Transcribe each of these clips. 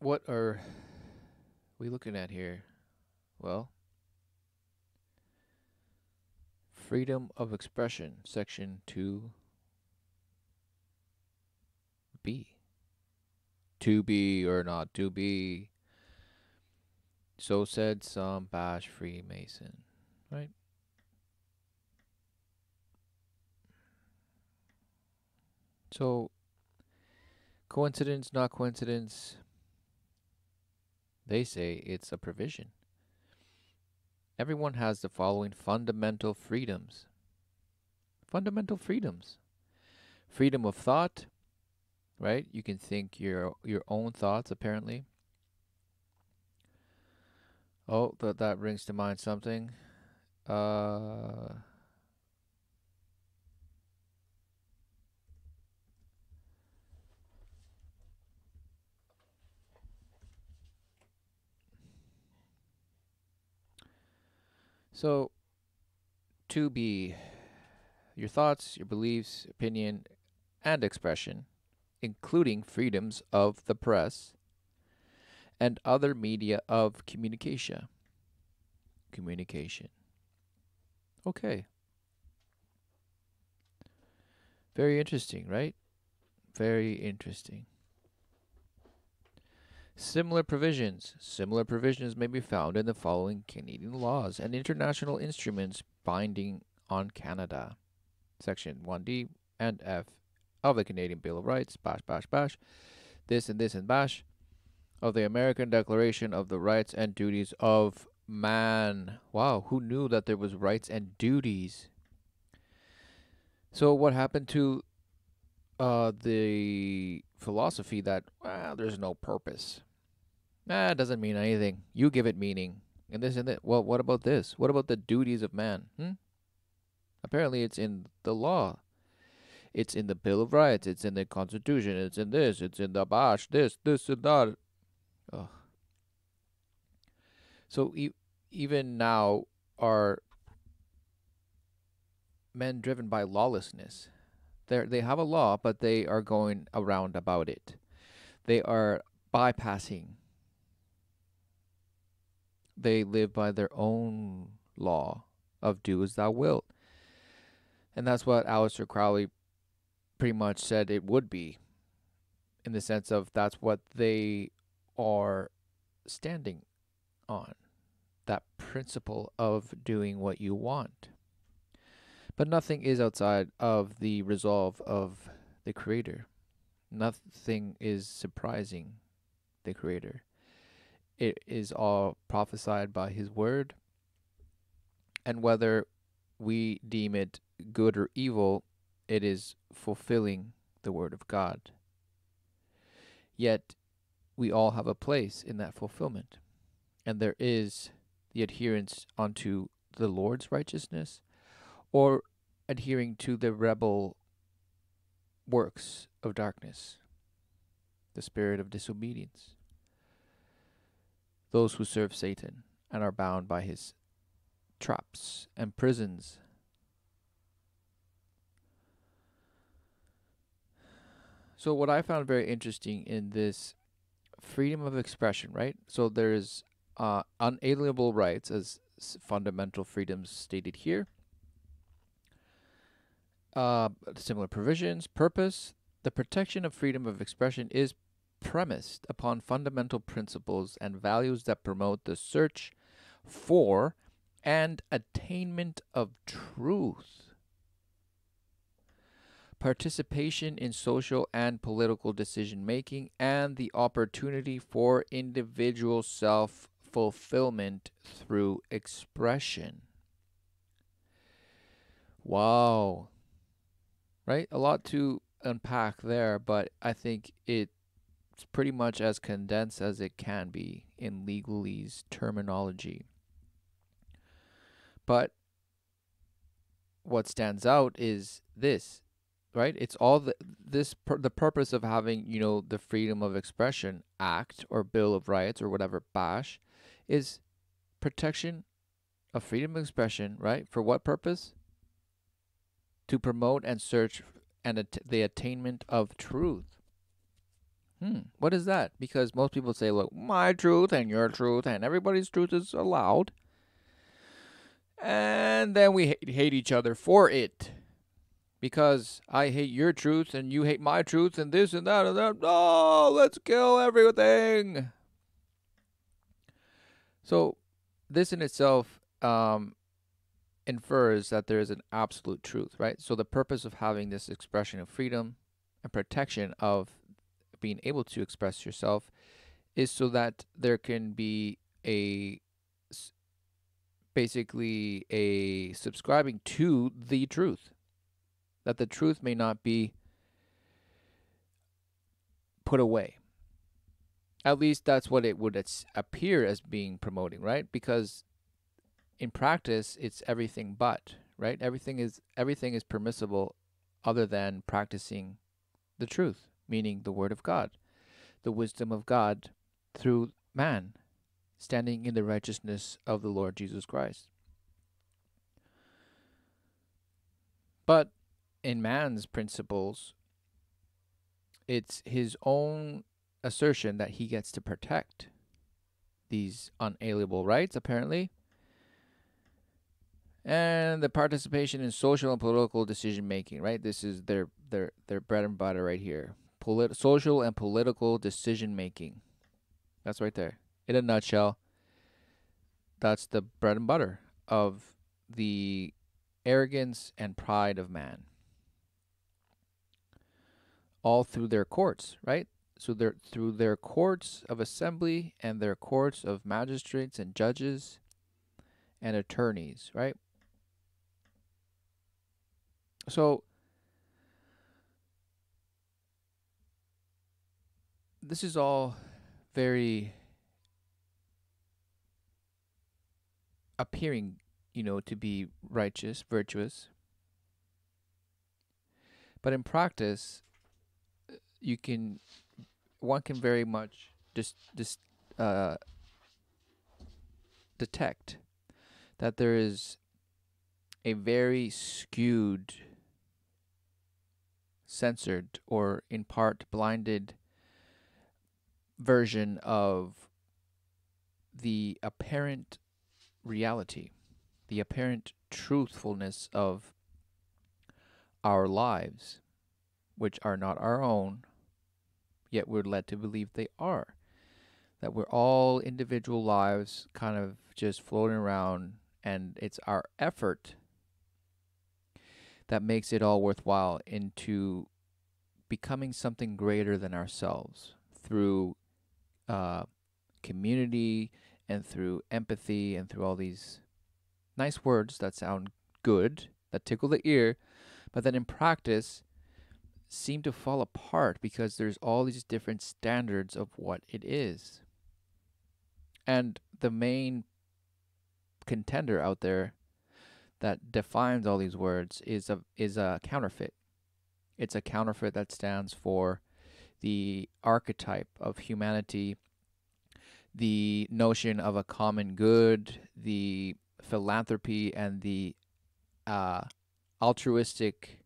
what are we looking at here? Well, freedom of expression, section 2B. To be or not to be. So said some bash Freemason, right? So, coincidence, not coincidence. They say it's a provision. Everyone has the following fundamental freedoms. Fundamental freedoms. Freedom of thought, right? You can think your your own thoughts apparently. Oh, that that brings to mind something. Uh So, to be your thoughts, your beliefs, opinion, and expression, including freedoms of the press and other media of communication. Communication. Okay. Very interesting, right? Very interesting. Similar provisions. Similar provisions may be found in the following Canadian laws and international instruments binding on Canada. Section 1D and F of the Canadian Bill of Rights, bash, bash, bash, this and this and bash, of the American Declaration of the Rights and Duties of Man. Wow, who knew that there was rights and duties? So what happened to uh, the philosophy that well, there's no purpose? Nah, it doesn't mean anything. You give it meaning. And this and that. Well, what about this? What about the duties of man? Hmm? Apparently, it's in the law. It's in the Bill of Rights. It's in the Constitution. It's in this. It's in the Bash. This, this, and that. Ugh. So e- even now, are men driven by lawlessness. They they have a law, but they are going around about it. They are bypassing they live by their own law of do as thou wilt. And that's what Aleister Crowley pretty much said it would be, in the sense of that's what they are standing on that principle of doing what you want. But nothing is outside of the resolve of the Creator. Nothing is surprising the Creator it is all prophesied by his word. And whether we deem it good or evil, it is fulfilling the word of God. Yet we all have a place in that fulfillment. And there is the adherence unto the Lord's righteousness or adhering to the rebel works of darkness, the spirit of disobedience those who serve Satan and are bound by his traps and prisons. So, what I found very interesting in this freedom of expression, right? So, there's uh, unalienable rights as fundamental freedoms stated here. Uh, similar provisions, purpose. The protection of freedom of expression is premised upon fundamental principles and values that promote the search for and attainment of truth. Participation in social and political decision making, and the opportunity for individual self fulfillment through expression. Wow. Right? A lot to unpack there, but I think it it's pretty much as condensed as it can be in legalese terminology. But what stands out is this, right? It's all the this the purpose of having you know the Freedom of Expression Act or Bill of Rights or whatever bash is protection of freedom of expression, right? For what purpose? To promote and search and at- the attainment of truth Hmm, what is that? Because most people say, look, my truth and your truth and everybody's truth is allowed. And then we hate, each other for it. Because I hate your truth and you hate my truth and this and that and that. Oh, let's kill everything. So, this in itself um, infers that there is an absolute truth, right? So, the purpose of having this expression of freedom and protection of being able to express yourself is so that there can be a basically a subscribing to the truth. That the truth may not be put away. At least that's what it would appear as being promoting right? Because in practice it's everything but right? Everything is everything is permissible other than practicing the truth meaning the Word of God, the wisdom of God through man, standing in the righteousness of the Lord Jesus Christ. But in man's principles, it's his own assertion that he gets to protect these unalienable rights, apparently, and the participation in social and political decision making. Right, this is their their their bread and butter right here polit- social and political decision making. That's right there. In a nutshell, that's the bread and butter of the arrogance and pride of man. All through their courts, right? So they're through their courts of assembly and their courts of magistrates and judges and attorneys, right? So this is all very appearing, you know, to be righteous, virtuous. But in practice, you can, one can very much just, just, uh, detect that there is a very skewed, censored, or in part blinded version of the apparent reality, the apparent truthfulness of our lives, which are not our own, yet we're led to believe they are. That we're all individual lives kind of just floating around, and it's our effort that makes it all worthwhile into becoming something greater than ourselves through uh, community and through empathy and through all these nice words that sound good, that tickle the ear, but then in practice seem to fall apart because there's all these different standards of what it is. And the main contender out there that defines all these words is a is a counterfeit. It's a counterfeit that stands for the archetype of humanity, the notion of a common good, the philanthropy, and the uh, altruistic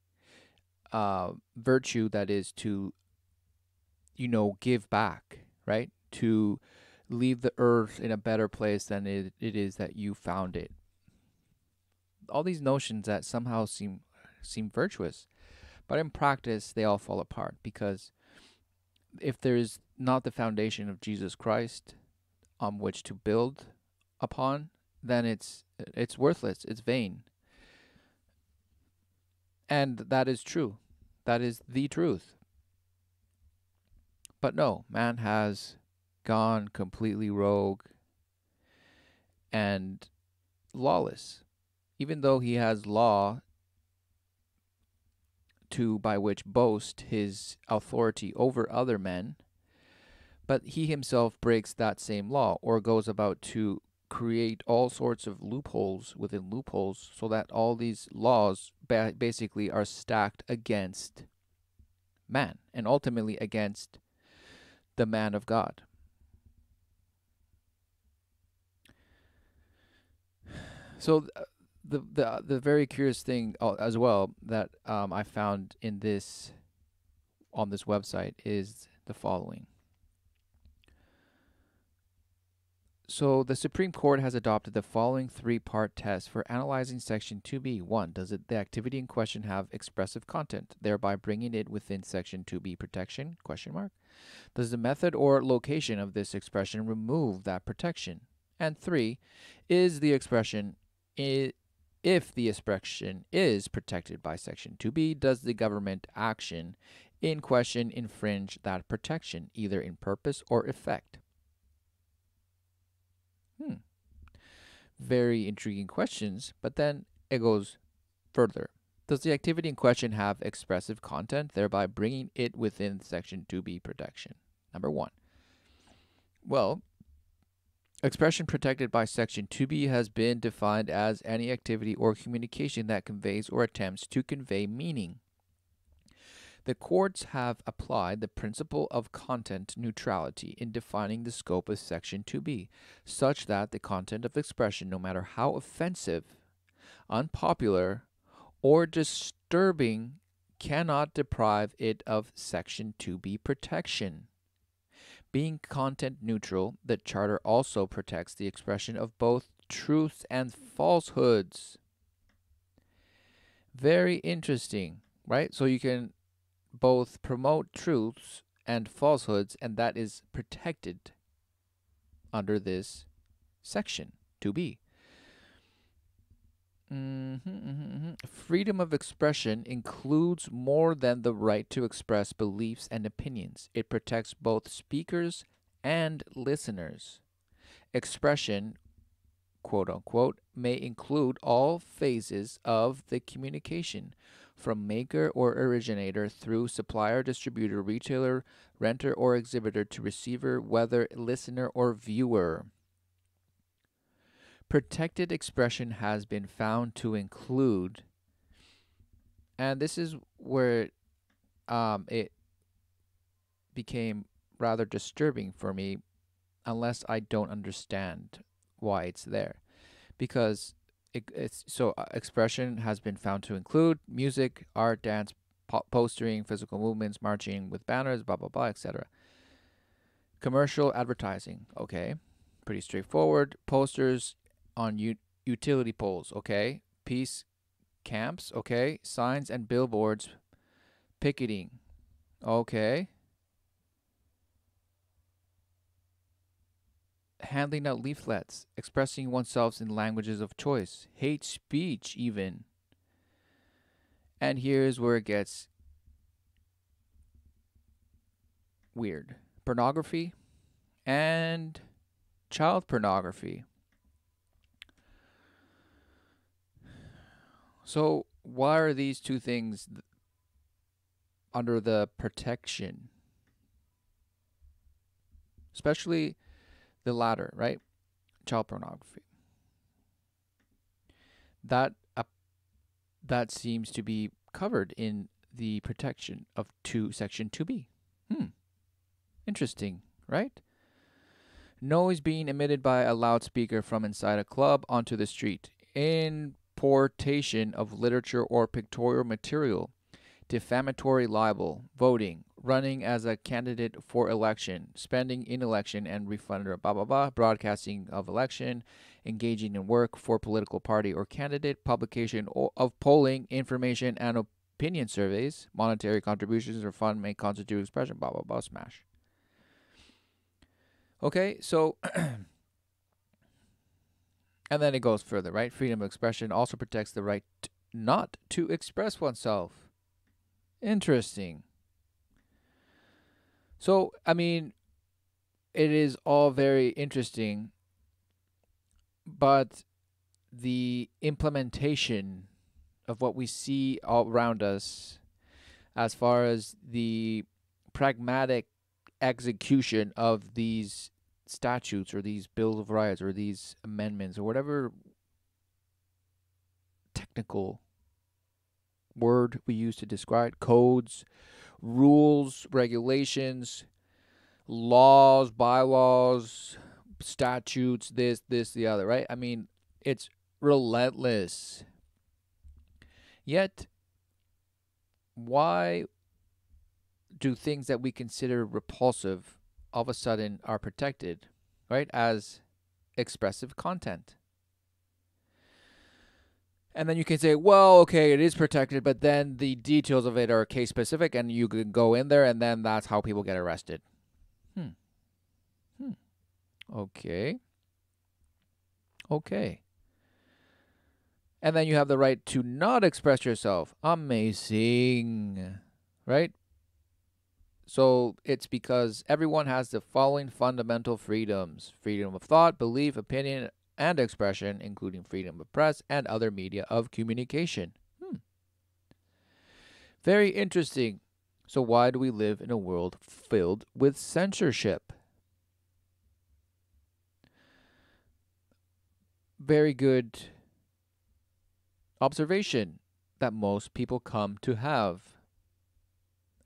uh, virtue that is to, you know, give back, right? To leave the earth in a better place than it, it is that you found it. All these notions that somehow seem seem virtuous, but in practice they all fall apart because if there is not the foundation of Jesus Christ on which to build upon, then it's it's worthless. It's vain. And that is true. That is the truth. But no, man has gone completely rogue and lawless. Even though he has law to by which boast his authority over other men, but he himself breaks that same law or goes about to create all sorts of loopholes within loopholes so that all these laws ba- basically are stacked against man and ultimately against the man of God. So uh, the the the very curious thing uh, as well that um, I found in this on this website is the following. So, the Supreme Court has adopted the following three part test for analyzing Section 2B. 1. Does it, the activity in question have expressive content, thereby bringing it within Section 2B protection? Question mark. Does the method or location of this expression remove that protection? And 3. Is the expression if the expression is protected by Section 2B, does the government action in question infringe that protection, either in purpose or effect? Hmm. Very intriguing questions, but then it goes further. Does the activity in question have expressive content, thereby bringing it within Section 2B protection? Number one. Well, expression protected by Section 2B has been defined as any activity or communication that conveys or attempts to convey meaning. The courts have applied the principle of content neutrality in defining the scope of Section 2B, such that the content of expression, no matter how offensive, unpopular, or disturbing, cannot deprive it of Section 2B protection. Being content neutral, the Charter also protects the expression of both truths and falsehoods. Very interesting, right? So you can both promote truths and falsehoods, and that is protected under this section 2b. Mm-hmm, mm-hmm, mm-hmm. Freedom of expression includes more than the right to express beliefs and opinions. It protects both speakers and listeners. Expression, quote unquote, may include all phases of the communication, from maker or originator through supplier, distributor, retailer, renter, or exhibitor to receiver, whether listener or viewer. Protected expression has been found to include, and this is where um, it became rather disturbing for me unless I don't understand why it's there. Because it, it's so uh, expression has been found to include music, art, dance, po- postering, physical movements, marching with banners, blah blah blah, etc. Commercial advertising, okay, pretty straightforward. Posters on u- utility poles, okay. Peace camps, okay. Signs and billboards, picketing, okay. handing out leaflets, expressing oneself in languages of choice, hate speech, even. And here's where it gets weird pornography and child pornography. So, why are these two things th- under the protection? Especially the latter, right? Child pornography. That uh, that seems to be covered in the protection of two section 2b. Hmm. Interesting, right? Noise being emitted by a loudspeaker from inside a club onto the street. Importation of literature or pictorial material. Defamatory libel. Voting. Running as a candidate for election, spending in election and refunder, blah, blah, blah, broadcasting of election, engaging in work for political party or candidate, publication of polling information and opinion surveys, monetary contributions or fund may constitute expression, blah, blah, blah, smash. Okay, so, and then it goes further, right? Freedom of expression also protects the right not to express oneself. Interesting. So, I mean, it is all very interesting, but the implementation of what we see all around us, as far as the pragmatic execution of these statutes or these bills of rights or these amendments or whatever technical word we use to describe codes rules, regulations, laws, bylaws, statutes, this, this, the other, right? I mean, it's relentless. Yet, why do things that we consider repulsive all of a sudden are protected, right? As expressive content. And then you can say, well, okay, it is protected, but then the details of it are case specific and you can go in there and then that's how people get arrested. Hmm. Hmm. Okay. Okay. And then you have the right to not express yourself. Amazing. Right? So it's because everyone has the following fundamental freedoms freedom of thought, belief, opinion, and expression, including freedom of press and other media of communication. Hmm. Very interesting. So, why do we live in a world filled with censorship? Very good observation that most people come to have.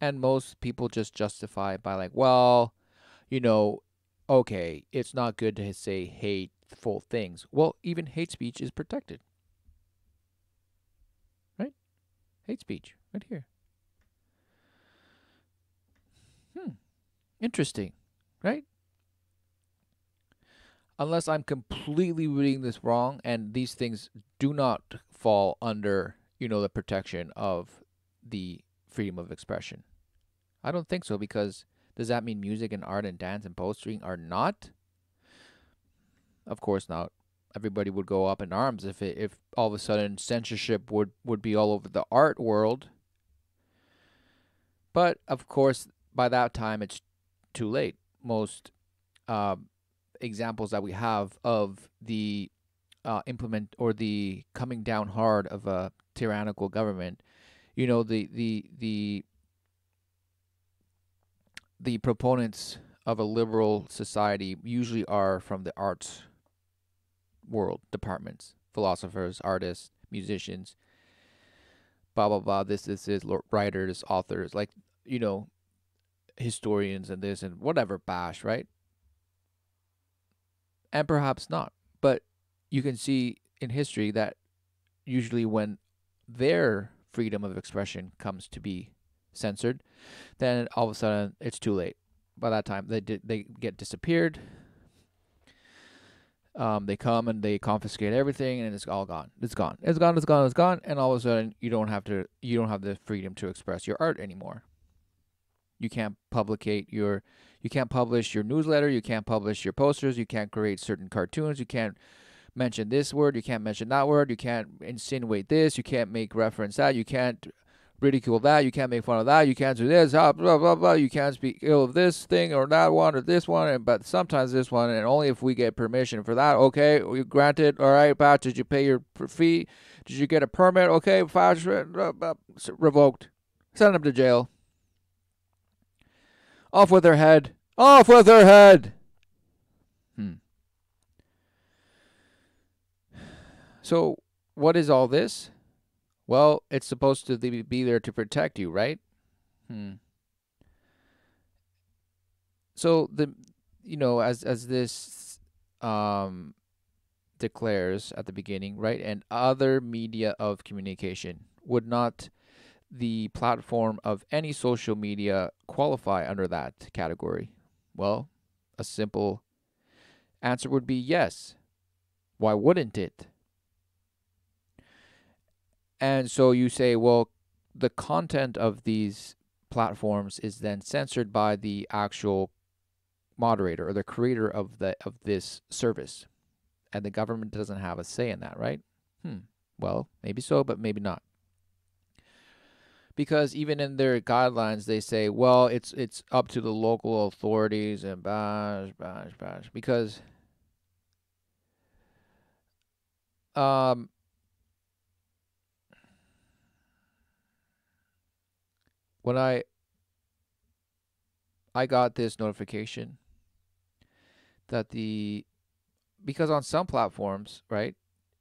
And most people just justify it by, like, well, you know, okay, it's not good to say hateful things. Well, even hate speech is protected. Right? Hate speech, right here. Hmm. Interesting, right? Unless I'm completely reading this wrong and these things do not fall under, you know, the protection of the freedom of expression. I don't think so because does that mean music and art and dance and poetry are not? Of course not. Everybody would go up in arms if it, if all of a sudden censorship would, would be all over the art world. But of course, by that time, it's too late. Most uh, examples that we have of the uh, implement or the coming down hard of a tyrannical government, you know, the the the the proponents of a liberal society usually are from the arts world departments, philosophers, artists, musicians, blah blah blah. This this is writers, authors, like you know, historians and this and whatever bash, right? And perhaps not, but you can see in history that usually when their freedom of expression comes to be censored, then all of a sudden it's too late. By that time, they di- they get disappeared. Um, they come and they confiscate everything, and it's all gone. It's gone. It's gone. It's gone. It's gone. And all of a sudden, you don't have to. You don't have the freedom to express your art anymore. You can't publicate your. You can't publish your newsletter. You can't publish your posters. You can't create certain cartoons. You can't mention this word. You can't mention that word. You can't insinuate this. You can't make reference that. You can't ridicule that. You can't make fun of that. You can't do this. Blah blah blah. blah. You can't speak ill of this thing or that one or this one. And but sometimes this one, and only if we get permission for that. Okay, we granted. All right, Pat. Did you pay your fee? Did you get a permit? Okay, file revoked. Send them to jail. Off with their head. Off with their head. Hmm. So, what is all this? Well, it's supposed to be there to protect you, right? Hmm. So the you know as as this um declares at the beginning, right? And other media of communication would not the platform of any social media qualify under that category? Well, a simple answer would be yes. Why wouldn't it? And so you say, well, the content of these platforms is then censored by the actual moderator or the creator of the of this service. And the government doesn't have a say in that, right? Hmm. Well, maybe so, but maybe not. Because even in their guidelines they say, well, it's it's up to the local authorities and bash, bash, bash. Because um when I I got this notification that the because on some platforms, right,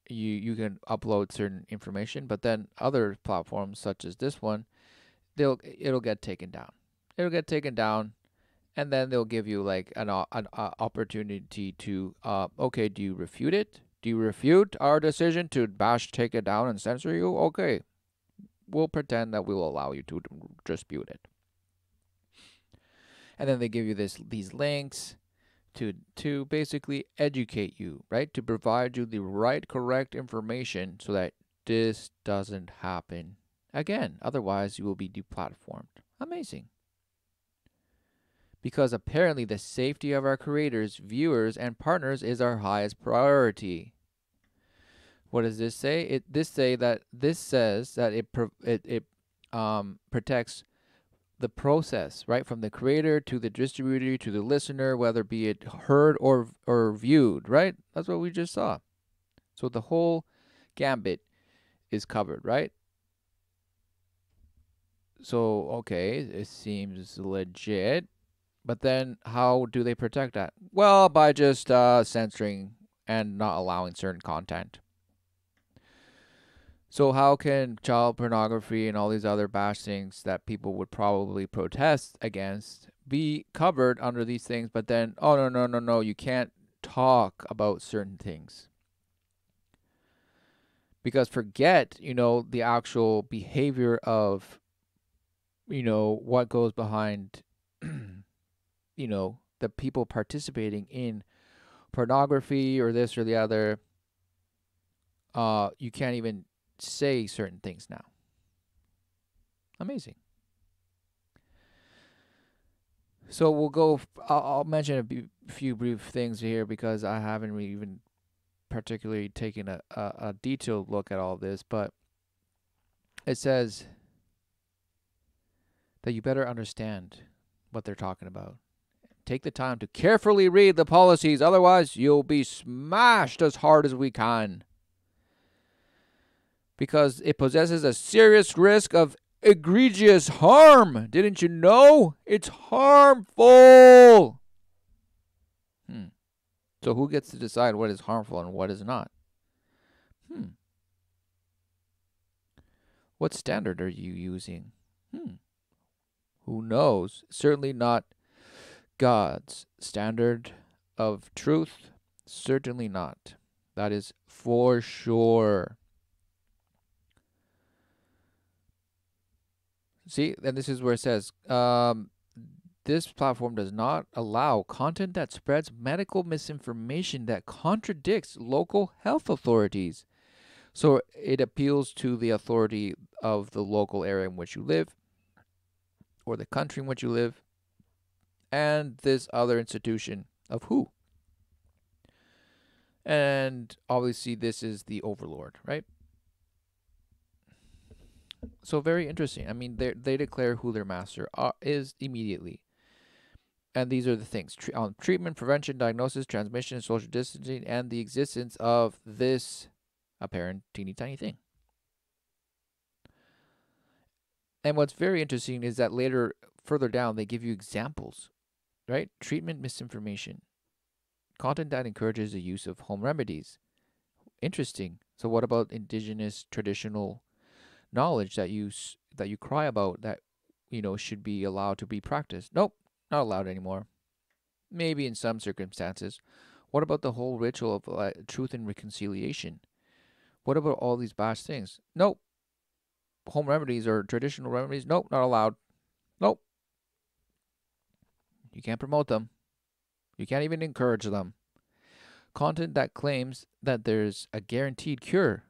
you you can upload certain information, but then other platforms such as this one, they'll it'll get taken down. It'll get taken down, and then they'll give you like an an uh, opportunity to uh okay, do you refute it? Do you refute our decision to bash take it down and censor you? Okay, we'll pretend that we will allow you to dispute it. and then they give you this these links to to basically educate you, right? To provide you the right correct information so that this doesn't happen again. Otherwise, you will be deplatformed. Amazing. Because apparently the safety of our creators, viewers, and partners is our highest priority. What does this say? It this say that this says that it it it um, protects the process, right, from the creator to the distributor to the listener, whether be it heard or or viewed, right? That's what we just saw. So the whole gambit is covered, right? So okay, it seems legit, but then how do they protect that? Well, by just uh, censoring and not allowing certain content. So how can child pornography and all these other bash things that people would probably protest against be covered under these things, but then oh no no no no you can't talk about certain things. Because forget, you know, the actual behavior of you know what goes behind you know the people participating in pornography or this or the other uh you can't even say certain things now. Amazing. So we'll go. I'll, I'll mention a few brief things here because I haven't really even particularly taken a, a, a detailed look at all this, but it says that you better understand what they're talking about. Take the time to carefully read the policies, otherwise, you'll be smashed as hard as we can because it possesses a serious risk of egregious harm. Didn't you know? It's harmful. Hmm. So who gets to decide what is harmful and what is not? Hmm. What standard are you using? Hmm. Who knows? Certainly not God's standard of truth. Certainly not. That is for sure. See, and this is where it says um, this platform does not allow content that spreads medical misinformation that contradicts local health authorities. So it appeals to the authority of the local area in which you live or the country in which you live and this other institution of who. And obviously, this is the overlord, right? So very interesting. I mean, they they declare who their master are, is immediately. And these are the things: Tre- um, treatment, prevention, diagnosis, transmission, social distancing, and the existence of this apparent teeny tiny thing. And what's very interesting is that later, further down, they give you examples, right? Treatment misinformation, content that encourages the use of home remedies. Interesting. So, what about indigenous traditional knowledge that you that you cry about that you know should be allowed to be practiced. Nope, not allowed anymore. Maybe in some circumstances. What about the whole ritual of uh, truth and reconciliation? What about all these bad things? Nope. Home remedies or traditional remedies? Nope, not allowed. Nope. You can't promote them. You can't even encourage them. Content that claims that there's a guaranteed cure.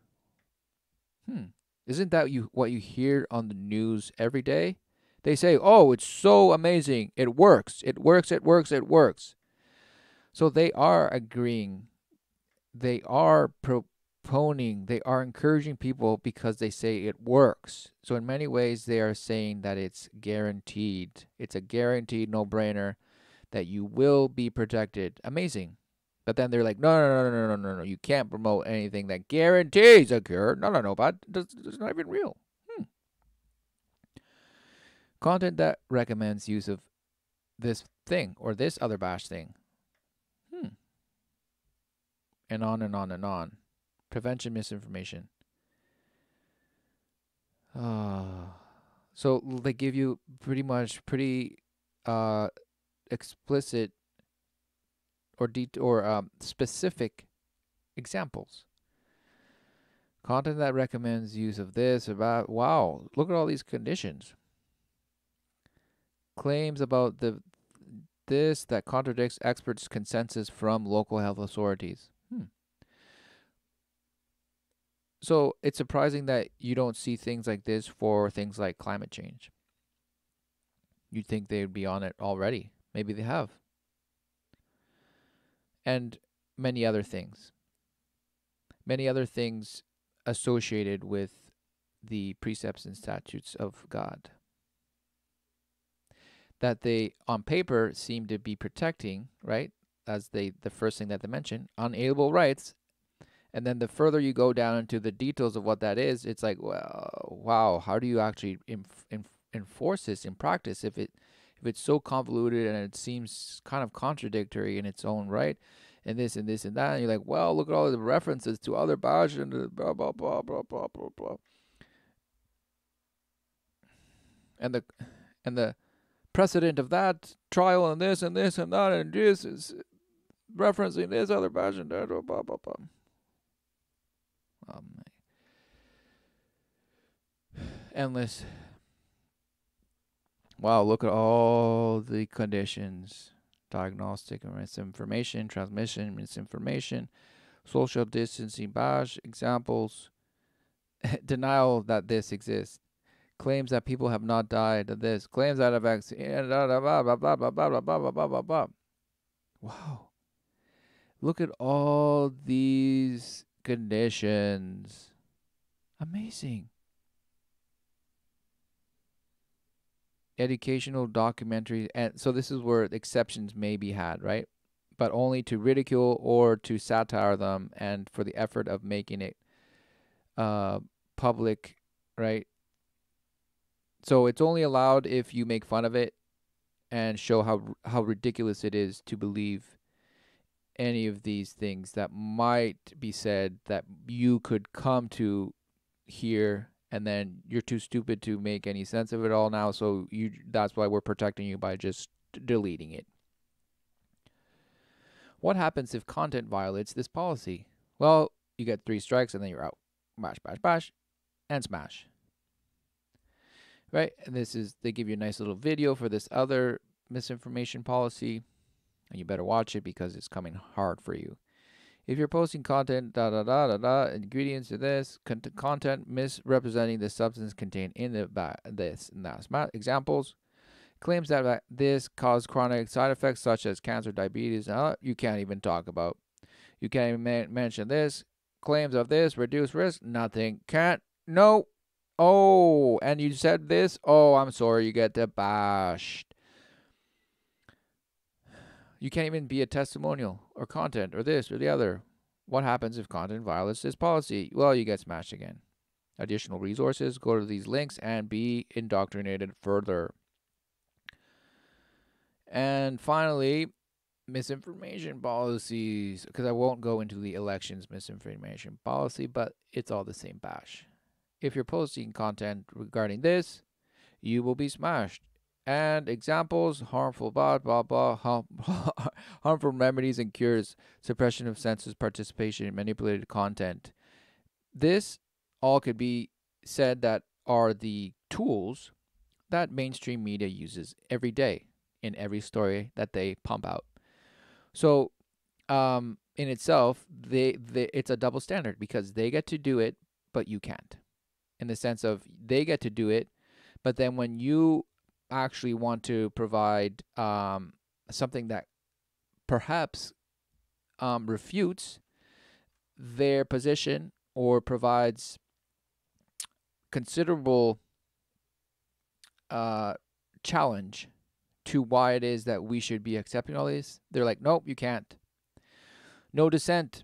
Hmm. Isn't that you what you hear on the news every day? They say, "Oh, it's so amazing. It works. It works. It works. It works." So they are agreeing. They are proponing. They are encouraging people because they say it works. So in many ways they are saying that it's guaranteed. It's a guaranteed no-brainer that you will be protected. Amazing. But then they're like, no, no, no, no, no, no, no. You can't promote anything that guarantees a cure. No, no, no, but it's not even real. Hmm. Content that recommends use of this thing or this other bash thing. Hmm. And on and on and on. Prevention misinformation. Uh, so they give you pretty much pretty uh, explicit or or um, specific examples. Content that recommends use of this about wow, look at all these conditions. Claims about the this that contradicts experts' consensus from local health authorities. Hmm. So it's surprising that you don't see things like this for things like climate change. You'd think they'd be on it already. Maybe they have. And many other things. Many other things associated with the precepts and statutes of God that they on paper seem to be protecting, right? As they the first thing that they mention, unalienable rights. And then the further you go down into the details of what that is, it's like, well, wow, how do you actually enforce this in practice if it if it's so convoluted and it seems kind of contradictory in its own right, and this and this and that, and you're like, well, look at all the references to other Baj and blah blah blah blah blah blah blah. And the and the precedent of that trial and this and this and that and this is referencing this other Baj and blah blah blah blah. blah. Um, endless Wow, look at all the conditions diagnostic and misinformation, transmission, misinformation, social distancing, Baj, examples, denial that this exists, claims that people have not died of this, claims that a vaccine, blah, blah, blah, blah, blah, blah, blah, blah, blah, blah, blah. Wow. Look at all these conditions. Amazing. Educational documentaries and so this is where exceptions may be had right? But only to ridicule or to satire them and for the effort of making it uh public right? So it's only allowed if you make fun of it and show how how ridiculous it is to believe any of these things that might be said that you could come to hear and then you're too stupid to make any sense of it all now so you that's why we're protecting you by just deleting it. What happens if content violates this policy? Well you get three strikes and then you're out. Bash bash bash and smash. Right? And this is they give you a nice little video for this other misinformation policy and you better watch it because it's coming hard for you if you're posting content, da da da da da, ingredients to this con- content misrepresenting the substance contained in the ba- this and that. Examples claims that this cause chronic side effects such as cancer, diabetes, uh, you can't even talk about. You can't even mention this. Claims of this reduce risk, nothing. Can't. No. Oh, and you said this. Oh, I'm sorry. You get bashed. You can't even be a testimonial or content or this or the other. What happens if content violates this policy? Well, you get smashed again. Additional resources, go to these links and be indoctrinated further. And finally, misinformation policies. Because I won't go into the elections misinformation policy, but it's all the same bash. If you're posting content regarding this, you will be smashed and examples harmful blah blah blah harm, harmful remedies and cures suppression of census participation in manipulated content. This all could be said that are the tools that mainstream media uses every day in every story that they pump out. So um, in itself they, they it's a double standard because they get to do it but you can't. In the sense of they get to do it but then when you actually want to provide um, something that perhaps um, refutes their position or provides considerable uh, challenge to why it is that we should be accepting all these, they're like, nope, you can't. No dissent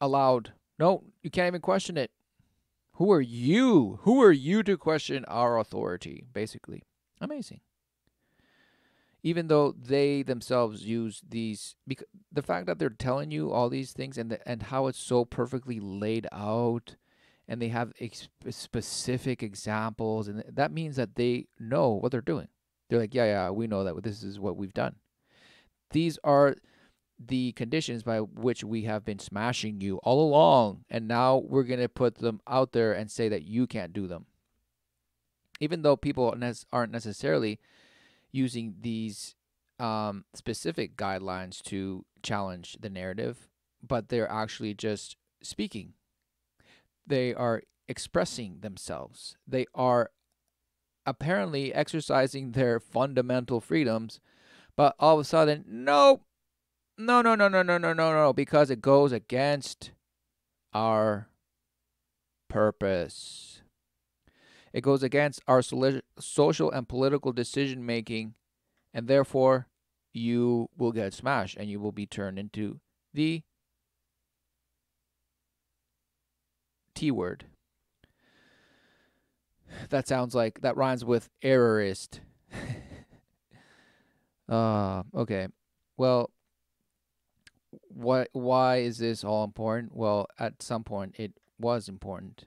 allowed. No, you can't even question it. Who are you? Who are you to question our authority, basically? Amazing. Even though they themselves use these, because the fact that they're telling you all these things and the, and how it's so perfectly laid out, and they have ex- specific examples, and that means that they know what they're doing. They're like, yeah, yeah, we know that this is what we've done. These are the conditions by which we have been smashing you all along, and now we're going to put them out there and say that you can't do them even though people aren't necessarily using these um, specific guidelines to challenge the narrative, but they're actually just speaking. They are expressing themselves. They are apparently exercising their fundamental freedoms, but all of a sudden, nope, no, no, no, no, no, no, no, no, because it goes against our purpose. It goes against our social and political decision making, and therefore you will get smashed and you will be turned into the T word. That sounds like that rhymes with errorist. uh, okay. Well, what why is this all important? Well, at some point it was important.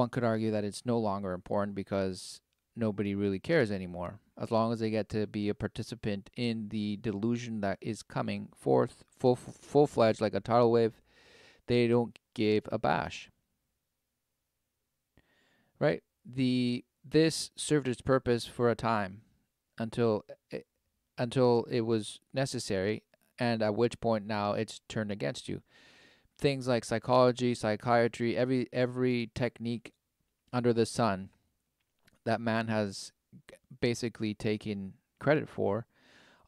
One could argue that it's no longer important because nobody really cares anymore. As long as they get to be a participant in the delusion that is coming forth full full fledged like a tidal wave, they don't give a bash. Right? The this served its purpose for a time until it, until it was necessary and at which point now it's turned against you. Things like psychology, psychiatry, every every technique under the sun that man has basically taken credit for,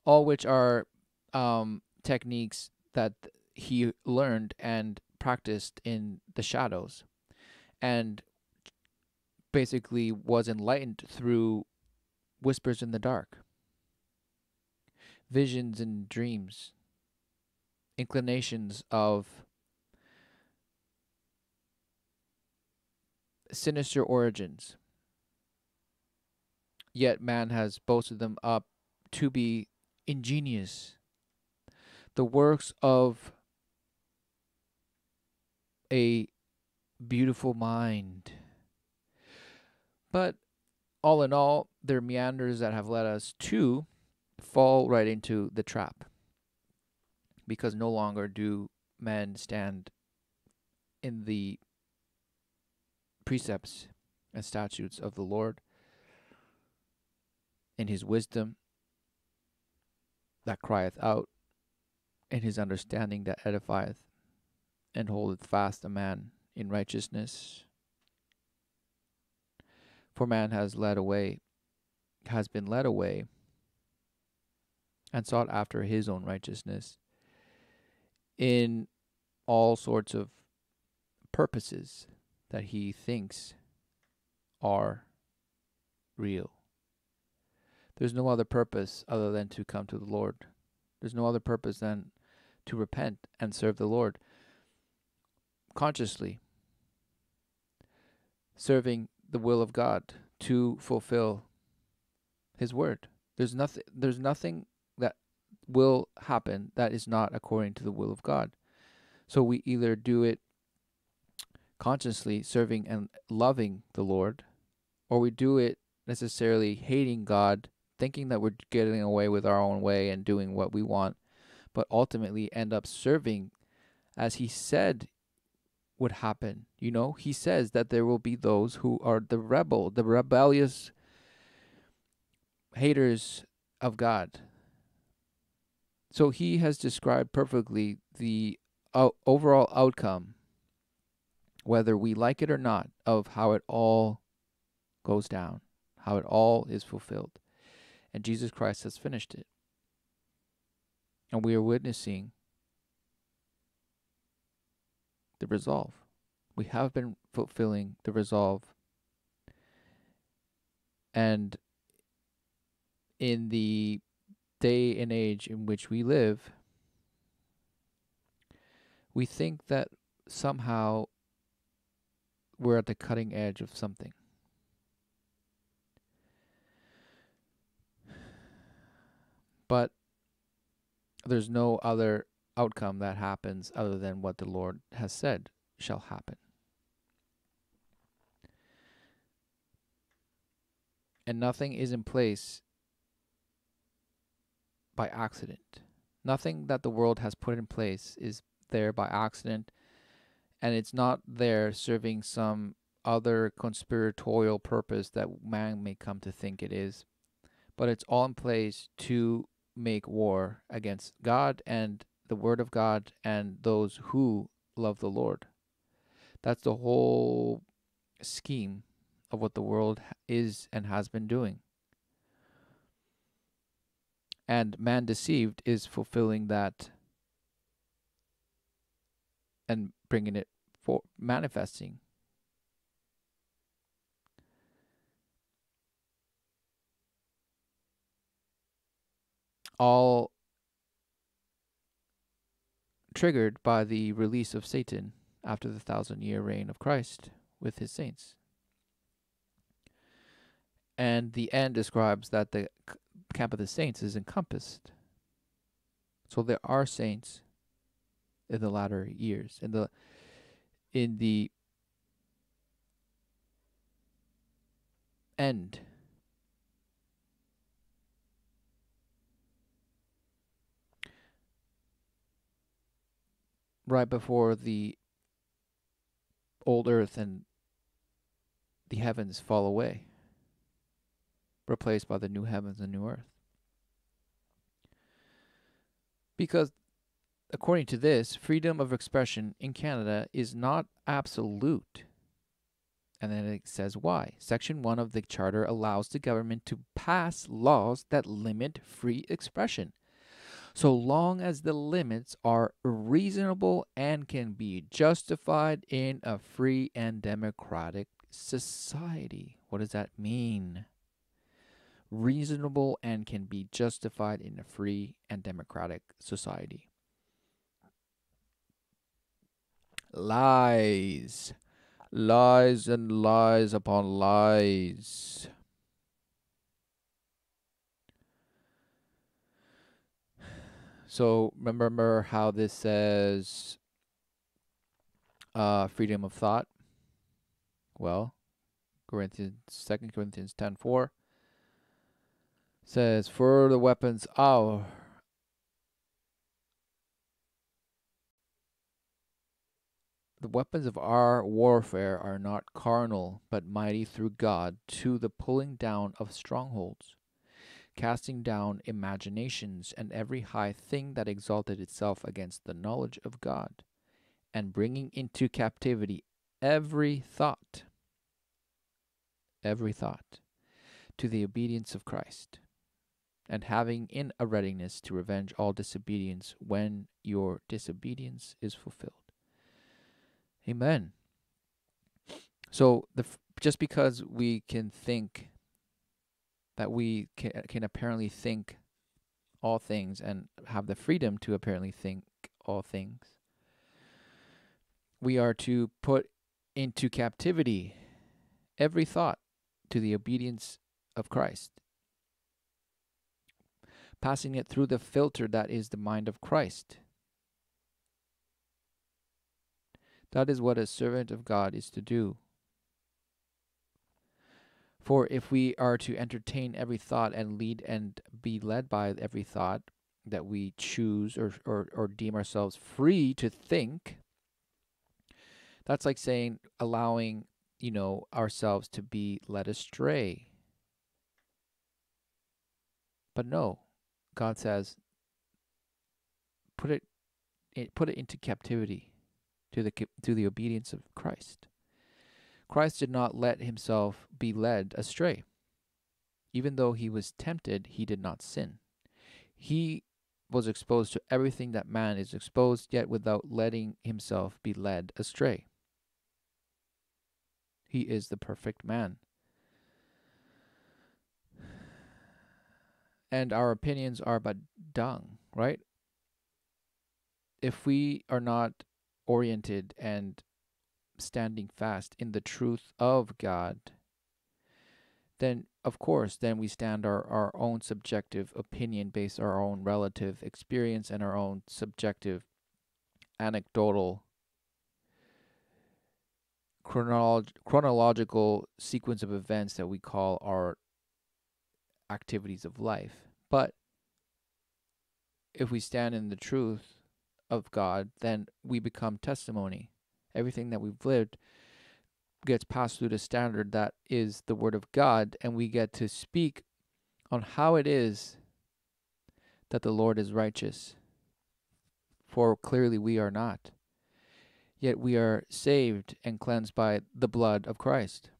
all which are um, techniques that he learned and practiced in the shadows, and basically was enlightened through whispers in the dark, visions and dreams inclinations of sinister origins. Yet man has boasted them up to be ingenious. The works of a beautiful mind. But all in all, they're meanders that have led us to fall right into the trap because no longer do men stand in the precepts and statutes of the Lord in his wisdom that crieth out, in his understanding that edifieth, and holdeth fast a man in righteousness. For man has led away, has been led away, and sought after his own righteousness, in all sorts of purposes that he thinks are real. There's no other purpose other than to come to the Lord. There's no other purpose than to repent and serve the Lord consciously, serving the will of God to fulfill His word. There's nothing. There's nothing that will happen that is not according to the will of God. So we either do it consciously serving and loving the Lord, or we do it necessarily hating God, thinking that we're getting away with our own way and doing what we want, but ultimately end up serving as He said would happen. You know, He says that there will be those who are the rebel, the rebellious haters of God so he has described perfectly the uh, overall outcome, whether we like it or not, of how it all goes down, how it all is fulfilled. And Jesus Christ has finished it. And we are witnessing the resolve. We have been fulfilling the resolve. And in the day and age in which we live, we think that somehow we're at the cutting edge of something. But there's no other outcome that happens other than what the Lord has said shall happen. And nothing is in place by accident. Nothing that the world has put in place is there by accident, and it's not there serving some other conspiratorial purpose that man may come to think it is. but it's all in place to make war against God and the Word of God and those who love the Lord. That's the whole scheme of what the world is and has been doing. And man deceived is fulfilling that and bringing it for manifesting. All triggered by the release of Satan after the thousand year reign of Christ with his saints. And the end describes that the camp of the saints is encompassed. So there are saints in the latter years. In the in the end right before the old earth and the heavens fall away, replaced by the new heavens and new earth. Because, according to this, freedom of expression in Canada is not absolute. And then it says why. Section 1 of the Charter allows the government to pass laws that limit free expression so long as the limits are reasonable and can be justified in a free and democratic society. What does that mean? Reasonable and can be justified in a free and democratic society. Lies. Lies and lies upon lies. So remember how this says uh, freedom of thought? Well, Corinthians Second Corinthians ten four says, "For the weapons of the weapons of our warfare are not carnal, but mighty through God to the pulling down of strongholds." casting down imaginations and every high thing that exalted itself against the knowledge of God, and bringing into captivity every thought, every thought, to the obedience of Christ, and having in a readiness to revenge all disobedience when your disobedience is fulfilled. Amen. So the just because we can think that we can, can apparently think all things and have the freedom to apparently think all things. We are to put into captivity every thought to the obedience of Christ, passing it through the filter that is the mind of Christ. That is what a servant of God is to do. For if we are to entertain every thought and lead and be led by every thought that we choose or, or, or deem ourselves free to think, that's like saying allowing, you know, ourselves to be led astray. But no, God says, put it, eh, put it into captivity to the to the obedience of Christ. Christ did not let himself be led astray. Even though he was tempted, he did not sin. He was exposed to everything that man is exposed, yet without letting himself be led astray. He is the perfect man. And our opinions are but dung, right? If we are not oriented and standing fast in the truth of God, then of course, then we stand our, our own subjective opinion based our own relative experience and our own subjective anecdotal chronolog- chronological sequence of events that we call our activities of life. But if we stand in the truth of God, then we become testimony everything that we've lived gets passed through the standard that is the word of God and we get to speak on how it is that the Lord is righteous, for clearly we are not. Yet we are saved and cleansed by the blood of Christ.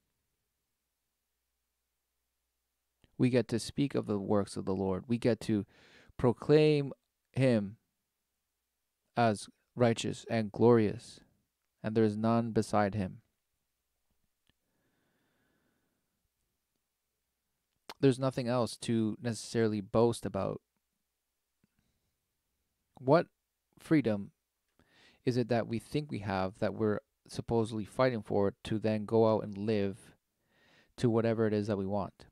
We get to speak of the works of the Lord. We get to proclaim Him as righteous and glorious, and there is none beside Him. There's nothing else to necessarily boast about. What freedom is it that we think we have that we're supposedly fighting for to then go out and live to whatever it is that we want?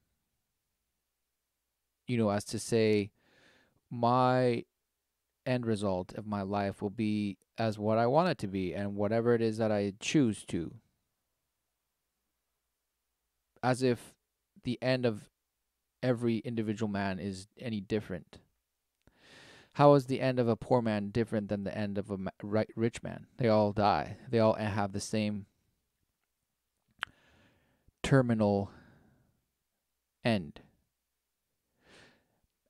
You know, as to say, my end result of my life will be as what I want it to be and whatever it is that I choose to. As if the end of every individual man is any different. How is the end of a poor man different than the end of a rich man? They all die. They all have the same terminal end.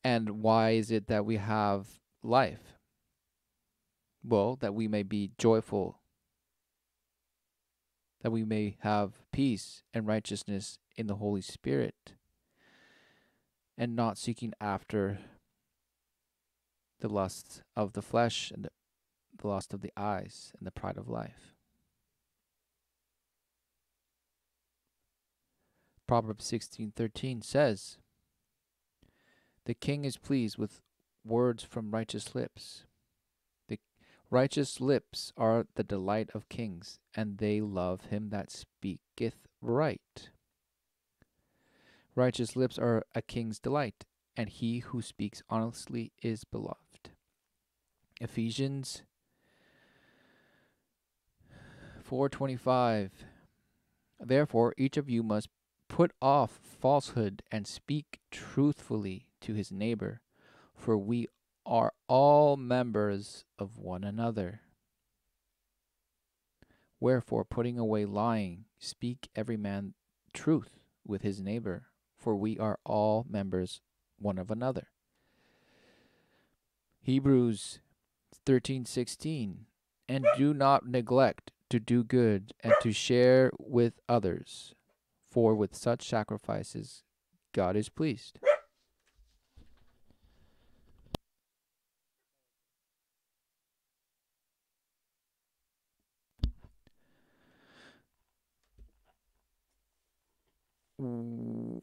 And why is it that we have life? Well, that we may be joyful, that we may have peace and righteousness in the Holy Spirit, and not seeking after the lust of the flesh and the, the lust of the eyes and the pride of life. Proverbs 16:13 says, "The king is pleased with words from righteous lips. The righteous lips are the delight of kings, and they love him that speaketh right." Righteous lips are a king's delight, and he who speaks honestly is beloved. Ephesians 4:25 Therefore each of you must put off falsehood and speak truthfully to his neighbor for we are all members of one another Wherefore putting away lying speak every man truth with his neighbor for we are all members one of another Hebrews 13:16 and do not neglect to do good and to share with others for with such sacrifices God is pleased.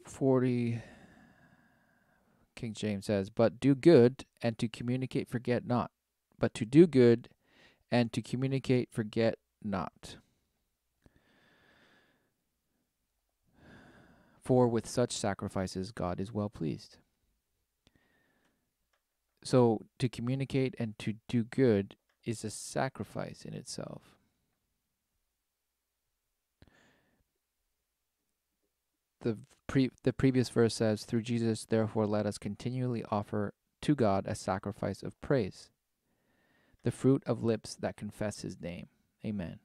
Forty King James says, But do good and to communicate forget not but to do good and to communicate forget not. For with such sacrifices God is well pleased. So to communicate and to do good is a sacrifice in itself. The pre- the previous verse says, "Through Jesus, therefore, let us continually offer to God a sacrifice of praise." the fruit of lips that confess his name. Amen.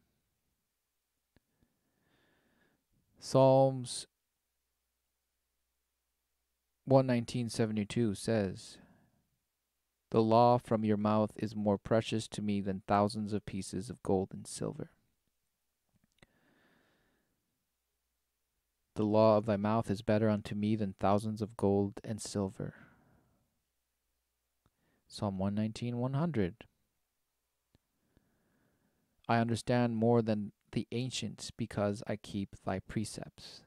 Psalms 119:72 says, "The law from your mouth is more precious to me than thousands of pieces of gold and silver." The law of thy mouth is better unto me than thousands of gold and silver. Psalm 119:100 I understand more than the ancients because I keep thy precepts.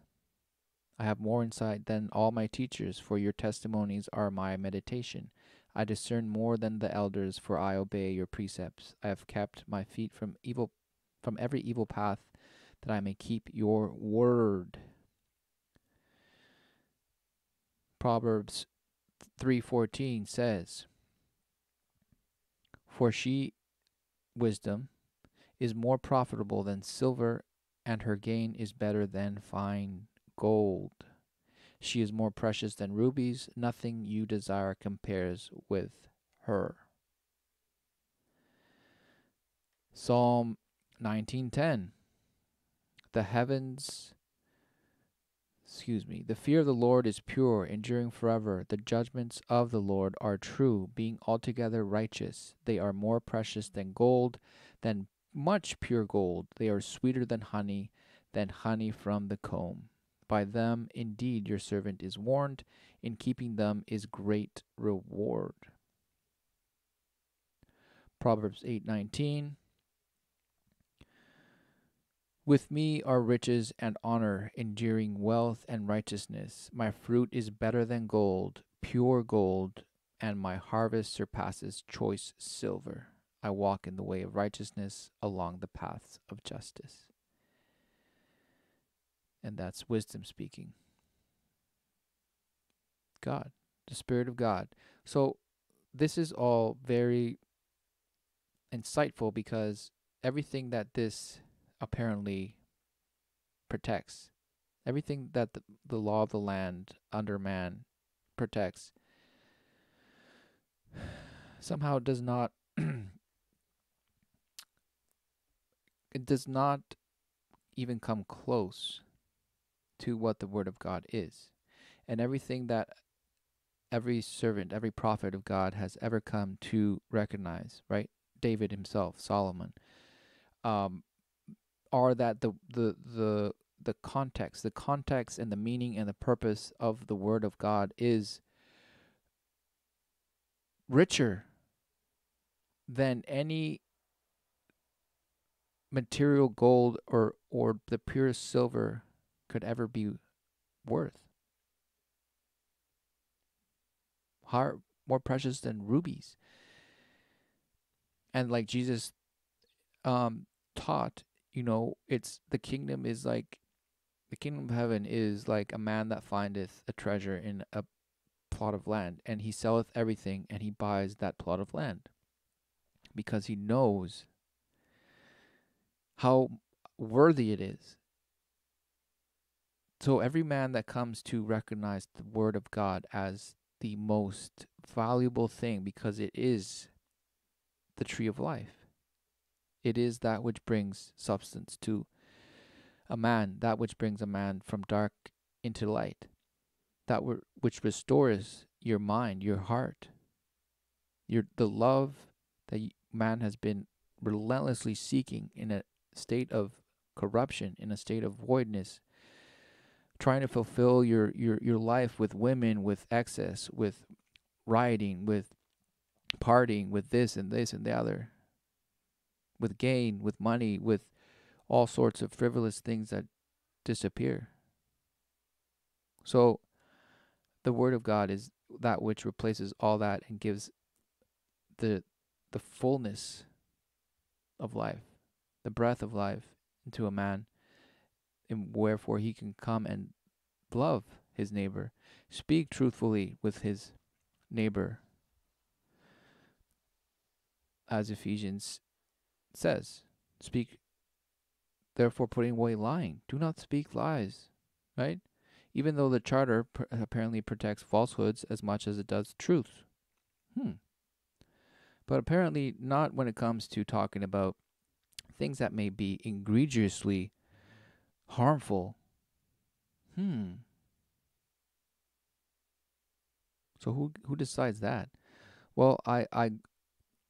I have more insight than all my teachers, for your testimonies are my meditation. I discern more than the elders, for I obey your precepts. I have kept my feet from evil from every evil path, that I may keep your word. Proverbs 3:14 says, For she wisdom is more profitable than silver, and her gain is better than fine gold. She is more precious than rubies. Nothing you desire compares with her. Psalm 19:10 The heavens excuse me. The fear of the Lord is pure, enduring forever. The judgments of the Lord are true, being altogether righteous. They are more precious than gold, than much pure gold. They are sweeter than honey, than honey from the comb. By them indeed your servant is warned, in keeping them is great reward. Proverbs 8:19 With me are riches and honor, enduring wealth and righteousness. My fruit is better than gold, pure gold, and my harvest surpasses choice silver. I walk in the way of righteousness along the paths of justice. And that's wisdom speaking. God, the Spirit of God. So, this is all very insightful because everything that this apparently protects, everything that the, the law of the land under man protects, somehow does not it does not even come close to what the word of God is. And everything that every servant, every prophet of God has ever come to recognize, right? David himself, Solomon, um, are that the the the the context, the context and the meaning and the purpose of the word of God is richer than any material gold or or the purest silver could ever be worth. More precious than rubies. And like Jesus um taught, you know, it's the kingdom is like the kingdom of heaven is like a man that findeth a treasure in a plot of land, and he selleth everything and he buys that plot of land because he knows how worthy it is. So every man that comes to recognize the word of God as the most valuable thing because it is the tree of life. It is that which brings substance to a man, that which brings a man from dark into light, that which restores your mind, your heart, your the love that man has been relentlessly seeking in a state of corruption, in a state of voidness, trying to fulfill your, your, your life with women, with excess, with rioting, with partying, with this and this and the other, with gain, with money, with all sorts of frivolous things that disappear. So, the Word of God is that which replaces all that and gives the the fullness of life the breath of life into a man, and wherefore he can come and love his neighbor, speak truthfully with his neighbor, as Ephesians says. Speak, therefore, putting away lying. Do not speak lies, right? Even though the charter pr- apparently protects falsehoods as much as it does truth. Hmm. But apparently not when it comes to talking about things that may be egregiously harmful. Hmm. So who who decides that? Well, I I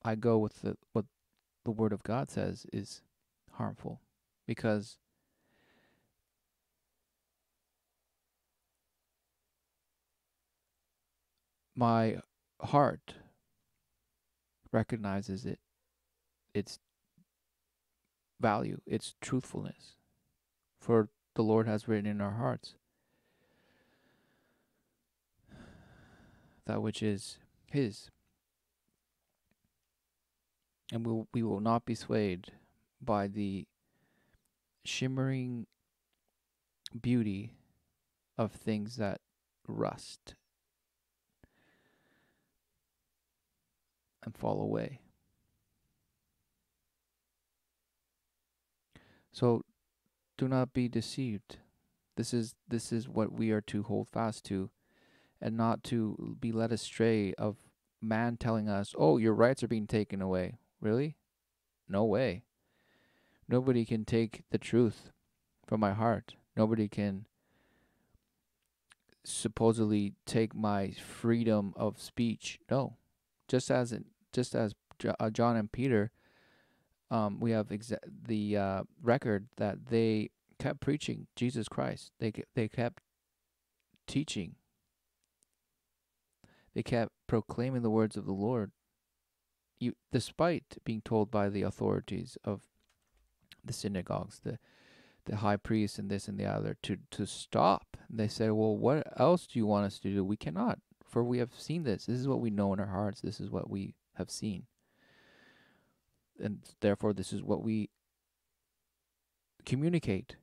I go with the what the word of God says is harmful because my heart recognizes it it's value, its truthfulness. For the Lord has written in our hearts that which is His. And we will, we will not be swayed by the shimmering beauty of things that rust and fall away. So do not be deceived. This is this is what we are to hold fast to and not to be led astray of man telling us, "Oh, your rights are being taken away." Really? No way. Nobody can take the truth from my heart. Nobody can supposedly take my freedom of speech. No, just as it, just as uh, John and Peter, um, we have exa- the uh, record that they kept preaching Jesus Christ. They they kept teaching. They kept proclaiming the words of the Lord, you, despite being told by the authorities of the synagogues, the the high priest and this and the other to to stop. They say, "Well, what else do you want us to do? We cannot, for we have seen this. This is what we know in our hearts. This is what we have seen, and therefore, this is what we communicate."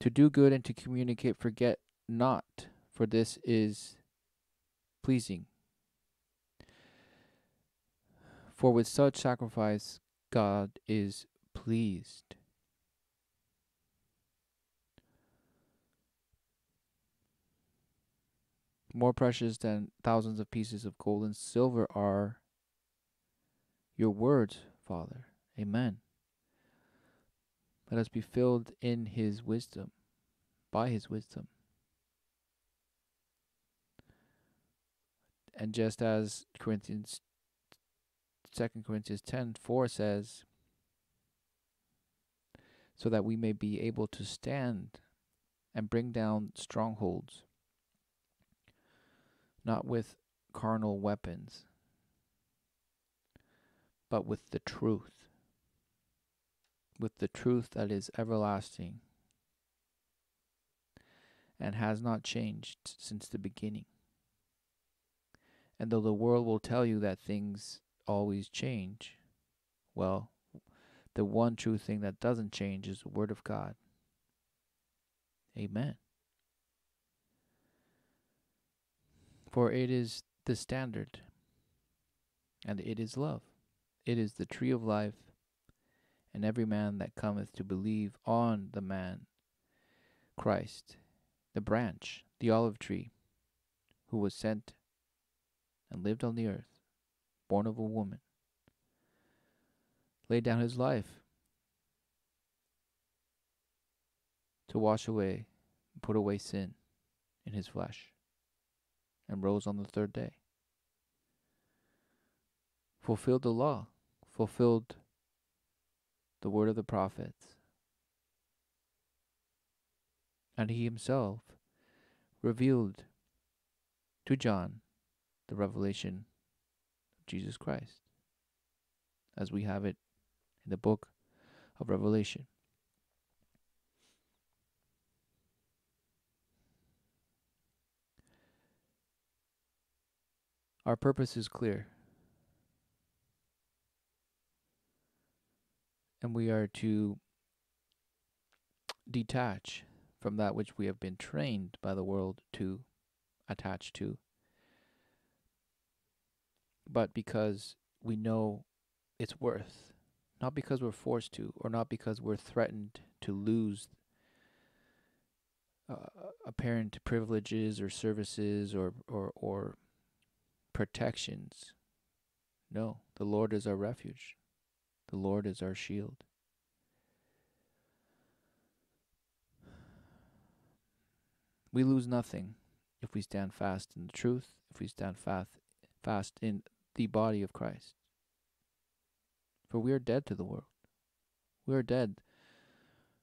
To do good and to communicate, forget not, for this is pleasing. For with such sacrifice God is pleased. More precious than thousands of pieces of gold and silver are your words, Father. Amen. Let us be filled in his wisdom, by his wisdom. And just as Corinthians 2 Corinthians 10 4 says, so that we may be able to stand and bring down strongholds not with carnal weapons, but with the truth, with the truth that is everlasting and has not changed since the beginning. And though the world will tell you that things always change, well, the one true thing that doesn't change is the Word of God. Amen. For it is the standard, and it is love. It is the tree of life, and every man that cometh to believe on the man Christ, the branch, the olive tree, who was sent and lived on the earth, born of a woman, laid down his life to wash away and put away sin in his flesh and rose on the third day. Fulfilled the law, fulfilled the word of the prophets. And he himself revealed to John the revelation Jesus Christ, as we have it in the book of Revelation. Our purpose is clear. And we are to detach from that which we have been trained by the world to attach to. But because we know its worth, not because we're forced to, or not because we're threatened to lose uh, apparent privileges or services or, or, or protections. No, the Lord is our refuge. The Lord is our shield. We lose nothing if we stand fast in the truth, if we stand fast, fast in the body of Christ. For we are dead to the world. We are dead,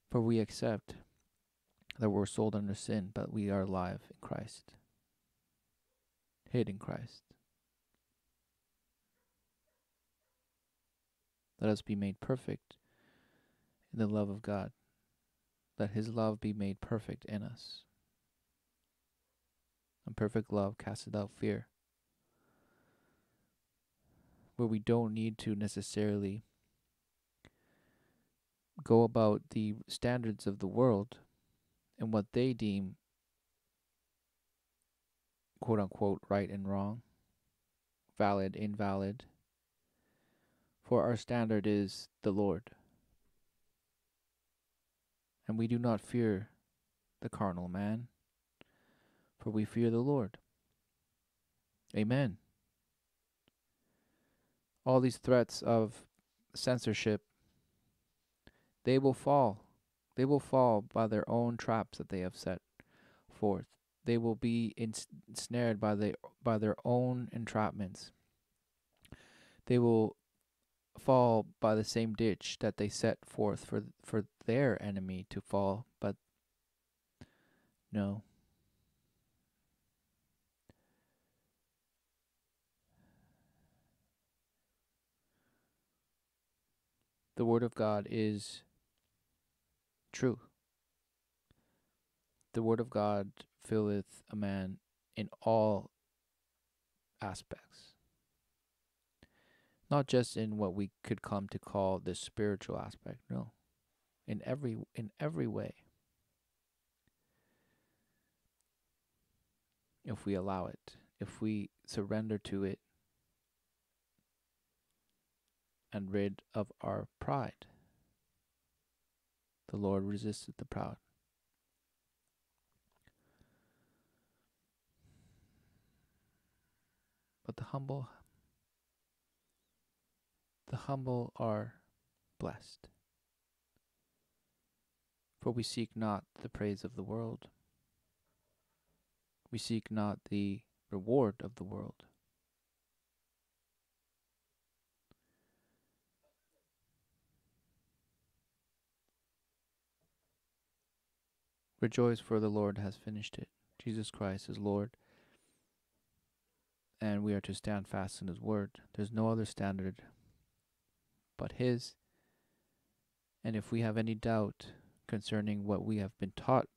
for we accept that we're sold under sin, but we are alive in Christ, hid in Christ. Let us be made perfect in the love of God. Let his love be made perfect in us. And perfect love casteth out fear. Where we don't need to necessarily go about the standards of the world and what they deem quote unquote right and wrong, valid, invalid, for our standard is the Lord. And we do not fear the carnal man, for we fear the Lord. Amen. All these threats of censorship, they will fall. They will fall by their own traps that they have set. forth. They will be ensnared by the by their own entrapments. They will fall by the same ditch that they set forth for for their enemy to fall, but no. The word of God is true. The word of God filleth a man in all aspects. Not just in what we could come to call the spiritual aspect, no. In every in every way. If we allow it, if we surrender to it and rid of our pride. The Lord resisted the proud. But the humble the humble are blessed. For we seek not the praise of the world. We seek not the reward of the world. Rejoice, for the Lord has finished it. Jesus Christ is Lord, and we are to stand fast in His word. There's no other standard but His. And if we have any doubt concerning what we have been taught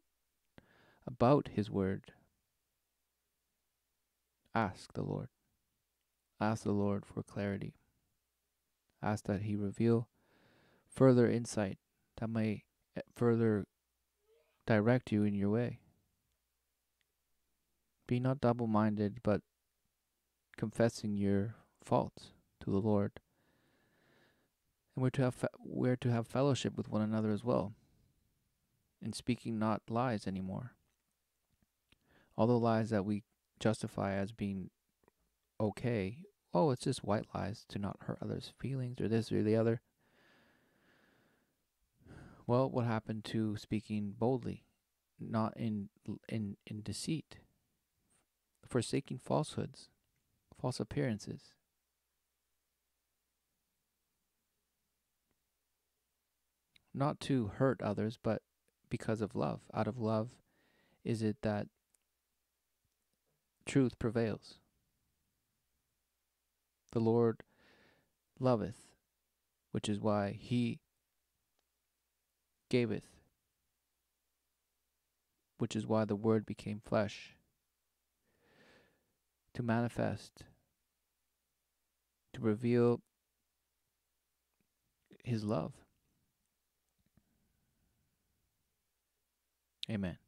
about His word, ask the Lord. Ask the Lord for clarity. Ask that He reveal further insight that may further direct you in your way. Be not double minded, but confessing your faults to the Lord. And we're to have we're to have fellowship with one another as well, in speaking not lies anymore. All the lies that we justify as being okay, oh, it's just white lies to not hurt others' feelings or this or the other. Well, what happened to speaking boldly, not in in in deceit, forsaking falsehoods, false appearances? Not to hurt others, but because of love. Out of love is it that truth prevails. The Lord loveth, which is why he gaveth, which is why the Word became flesh, to manifest, to reveal His love. Amen.